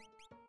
you